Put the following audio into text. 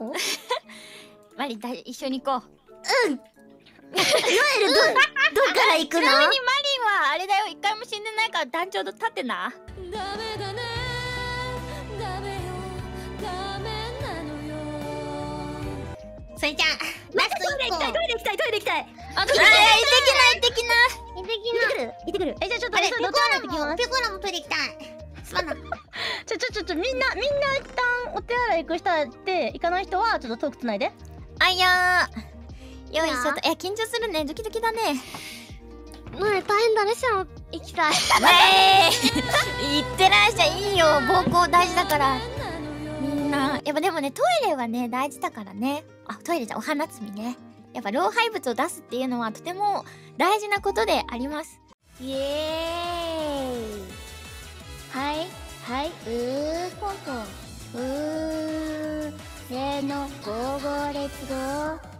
お マリだ一緒に行こう。ノエルど どっから行くの？ちなみにマリンはあれだよ。一回も死んでないから団長と立ってな。ダメだねダメよダメなのよ。それじゃあラスト1個。トイレ行きたいトイレ行きたいあトイレ行きな行ってきな行ってき行ってくる行ってくる。えじゃあちょっとあれピコラも行ってきますピコラもトイレ行きたい。すまんなちょちょちょちょみんなみんな一旦お手洗い行く人で行かない人はちょっとトークつないで。あいやー。よいしょと。いや緊張するね。ドキドキだね。ノエル大変だレシャン行きたい。え。ー、いってらっしゃい。いいよ。膀胱大事だから。みんな。やっぱでもねトイレはね大事だからね。あトイレじゃお花摘みね。やっぱ老廃物を出すっていうのはとても大事なことであります。イエーイはいうーポンポン。うーせーのゴーゴーレッツゴー